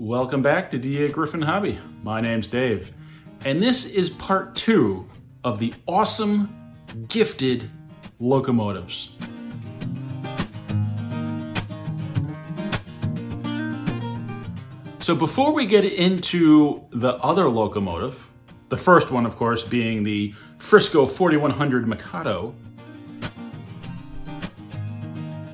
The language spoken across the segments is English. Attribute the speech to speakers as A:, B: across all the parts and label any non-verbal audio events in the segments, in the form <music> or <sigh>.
A: Welcome back to Dagryffyn Hobby. My name's Dave, and this is part two of the awesome gifted locomotives. So before we get into the other locomotive, the first one, of course, being the Frisco 4100 Mikado,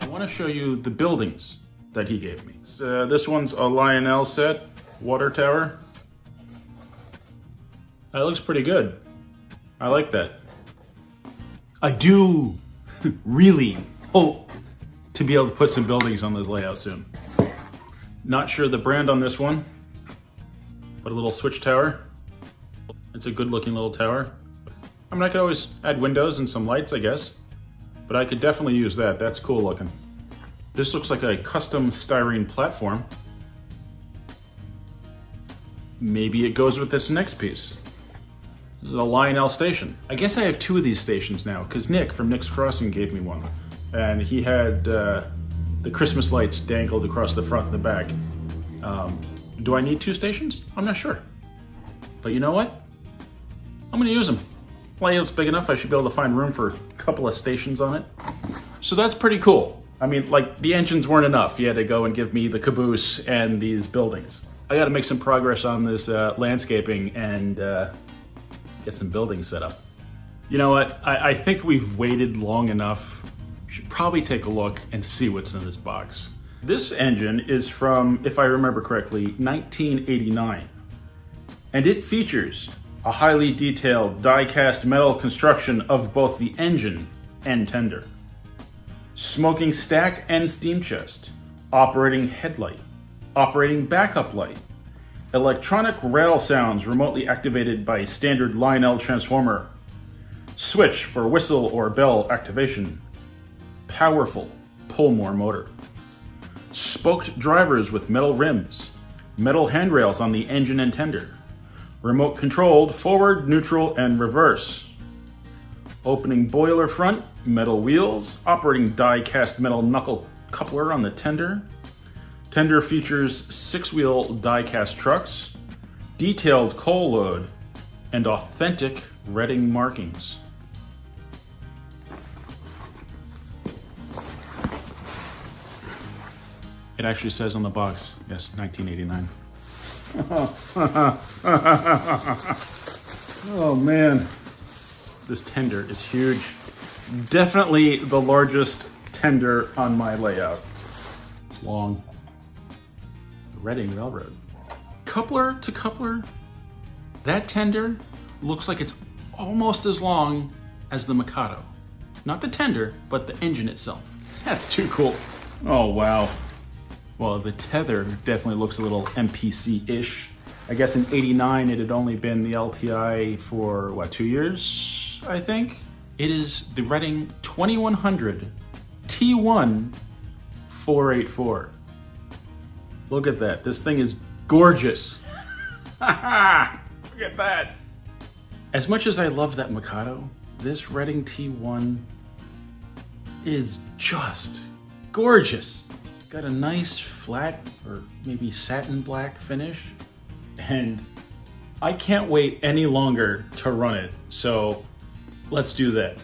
A: I want to show you the buildings that he gave me. Uh, this one's a Lionel set, water tower. That looks pretty good. I like that. I do <laughs> really hope to be able to put some buildings on this layout soon. Not sure the brand on this one, but a little switch tower. It's a good looking little tower. I mean, I could always add windows and some lights, I guess, but I could definitely use that. That's cool looking. This looks like a custom styrene platform. Maybe it goes with this next piece. The Lionel station. I guess I have two of these stations now, because Nick from Nick's Crossing gave me one. And he had uh, the Christmas lights dangled across the front and the back. Um, do I need two stations? I'm not sure. But you know what? I'm gonna use them. Layout's big enough, I should be able to find room for a couple of stations on it. So that's pretty cool. I mean, like, the engines weren't enough. You had to go and give me the caboose and these buildings. I gotta make some progress on this uh, landscaping and uh, get some buildings set up. You know what? I, I think we've waited long enough. Should probably take a look and see what's in this box. This engine is from, if I remember correctly, 1989. And it features a highly detailed die-cast metal construction of both the engine and tender. Smoking stack and steam chest, operating headlight, operating backup light, electronic rail sounds remotely activated by standard Lionel transformer, switch for whistle or bell activation, powerful Pullmor motor, spoked drivers with metal rims, metal handrails on the engine and tender, remote controlled forward, neutral, and reverse, opening boiler front, metal wheels, operating die-cast metal knuckle coupler on the tender, Tender features six-wheel die-cast trucks, detailed coal load, and authentic Reading markings. It actually says on the box, yes, 1989. <laughs> oh man, this tender is huge. Definitely the largest tender on my layout. It's long. Reading Railroad. Coupler to coupler, that tender looks like it's almost as long as the Mikado. Not the tender, but the engine itself. That's too cool. Oh, wow. Well, the tether definitely looks a little MPC-ish. I guess in 89 it had only been the LTI for, what, two years, I think? It is the Reading 2100 T1 484. Look at that. This thing is gorgeous. <laughs> Look at that. As much as I love that Mikado, this Reading T1 is just gorgeous. Got a nice flat or maybe satin black finish. And I can't wait any longer to run it. So let's do that.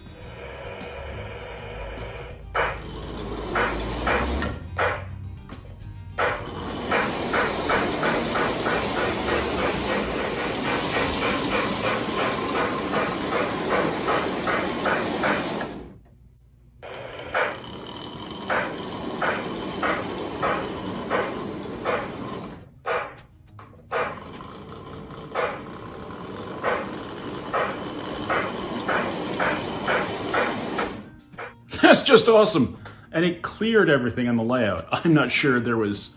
A: Just awesome. And it cleared everything on the layout. <laughs> I'm not sure there was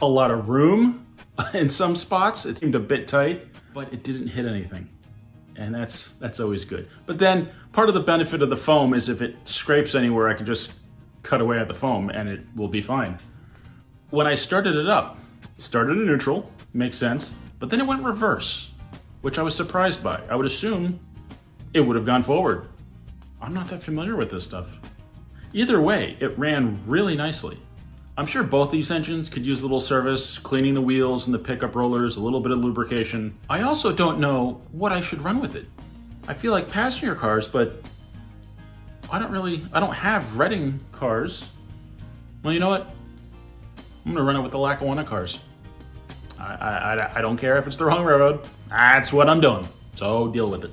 A: a lot of room <laughs> in some spots. It seemed a bit tight, but it didn't hit anything. And that's that's always good. But then part of the benefit of the foam is if it scrapes anywhere, I can just cut away at the foam and it will be fine. When I started it up, started in neutral, makes sense, but then it went reverse, which I was surprised by. I would assume it would have gone forward. I'm not that familiar with this stuff. Either way, it ran really nicely. I'm sure both these engines could use a little service, cleaning the wheels and the pickup rollers, a little bit of lubrication. I also don't know what I should run with it. I feel like passenger cars, but I don't really, I don't have Reading cars. Well, you know what? I'm gonna run it with the Lackawanna cars. I, I, I don't care if it's the wrong railroad. That's what I'm doing. So deal with it.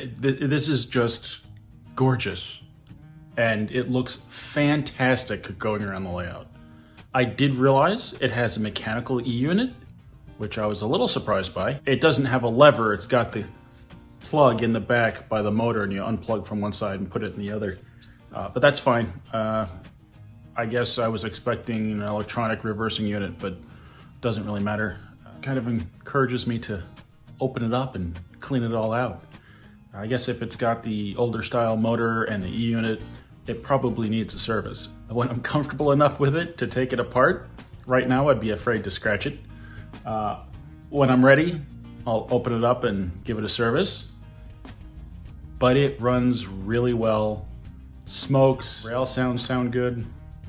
A: It, th this is just gorgeous. And it looks fantastic going around the layout. I did realize it has a mechanical E-unit, which I was a little surprised by. It doesn't have a lever, it's got the plug in the back by the motor and you unplug from one side and put it in the other. Uh, but that's fine. Uh, I guess I was expecting an electronic reversing unit, but doesn't really matter. Uh, kind of encourages me to open it up and clean it all out. I guess if it's got the older style motor and the E-unit, it probably needs a service. <laughs> When I'm comfortable enough with it to take it apart, right now I'd be afraid to scratch it. Uh, when I'm ready, I'll open it up and give it a service. But it runs really well, smokes, rail sounds sound good,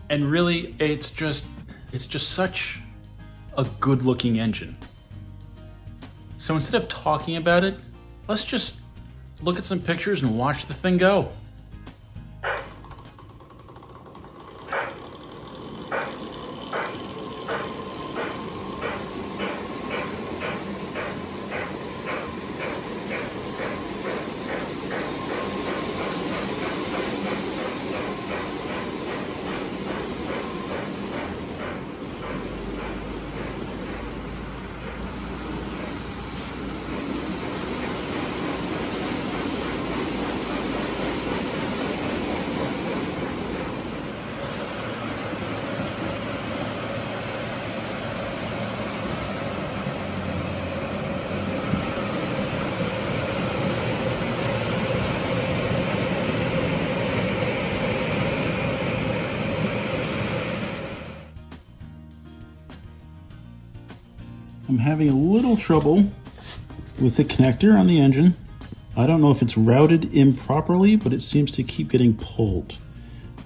A: and really it's just, it's just such a good looking engine. So instead of talking about it, let's just look at some pictures and watch the thing go. I'm having a little trouble with the connector on the engine. I don't know if it's routed improperly, but it seems to keep getting pulled.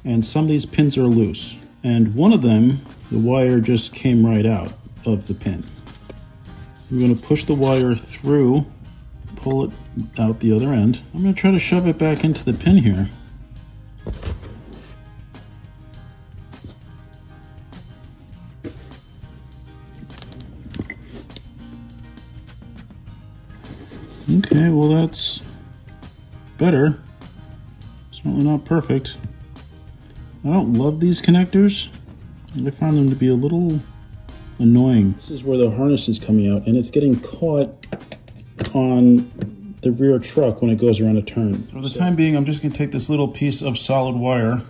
A: And some of these pins are loose. And one of them, the wire just came right out of the pin. I'm going to push the wire through, pull it out the other end. I'm going to try to shove it back into the pin here. Okay. Well that's better. Certainly not perfect. I don't love these connectors. I found them to be a little annoying. This is where the harness is coming out and it's getting caught on the rear truck when it goes around a turn. For the time being, I'm just gonna take this little piece of solid wire,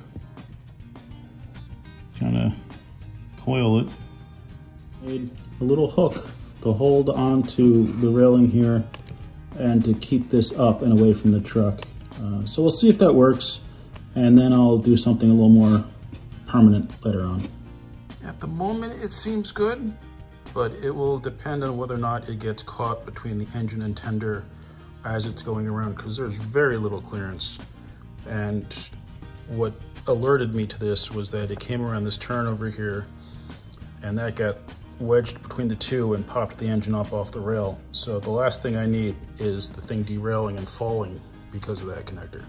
A: kind of coil it. Made a little hook to hold onto the railing here and to keep this up and away from the truck. Uh, so we'll see if that works and then I'll do something a little more permanent later on. At the moment it seems good, but it will depend on whether or not it gets caught between the engine and tender as it's going around because there's very little clearance. And what alerted me to this was that it came around this turn over here and that got wedged between the two and popped the engine up off the rail. So the last thing I need is the thing derailing and falling because of that connector.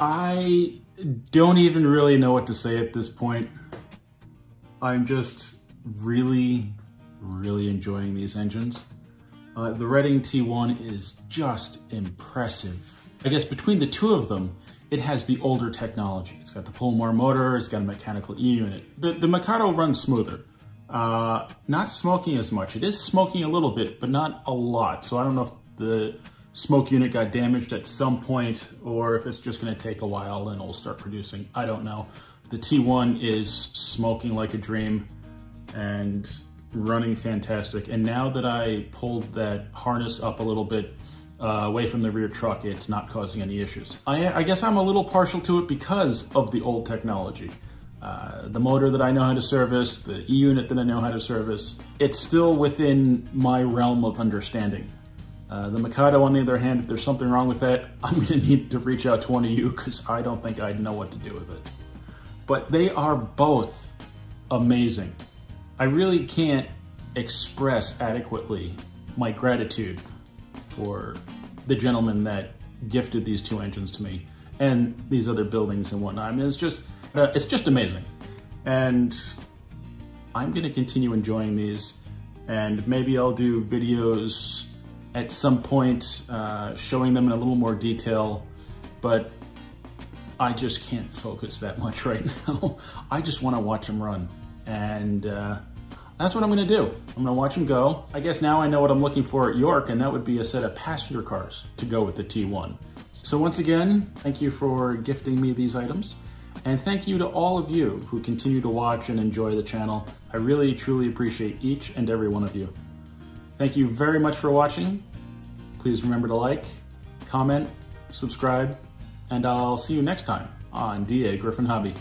A: I don't even really know what to say at this point. I'm just really, really enjoying these engines. Uh, the Reading T1 is just impressive. I guess between the two of them, it has the older technology. It's got the Pullmor motor, it's got a mechanical E-unit. The, the Mikado runs smoother. Uh, not smoking as much. It is smoking a little bit, but not a lot. So I don't know if the smoke unit got damaged at some point or if it's just gonna take a while and it'll start producing. I don't know. The T1 is smoking like a dream and running fantastic. And now that I pulled that harness up a little bit uh, away from the rear truck, it's not causing any issues. I, I, guess I'm a little partial to it because of the old technology. Uh, the motor that I know how to service, the E-unit that I know how to service, it's still within my realm of understanding. Uh, the Mikado, on the other hand, if there's something wrong with that, <laughs> I'm gonna need to reach out to one of you because I don't think I'd know what to do with it. But they are both amazing. I really can't express adequately my gratitude for the gentleman that gifted these two engines to me and these other buildings and whatnot. I mean, it's just, uh, it's just amazing. And I'm gonna continue enjoying these and maybe I'll do videos at some point uh, showing them in a little more detail, but I just can't focus that <laughs> much right now. I just wanna watch them run. And uh, that's what I'm gonna do. I'm gonna watch them go. I guess now I know what I'm looking for at York, and that would be a set of passenger cars to go with the T1. So once again, thank you for gifting me these items. And thank you to all of you who continue to watch and enjoy the channel. I really, truly appreciate each and every one of you. Thank you very much for watching. Please remember to like, comment, subscribe, and I'll see you next time on Dagryffyn Hobby.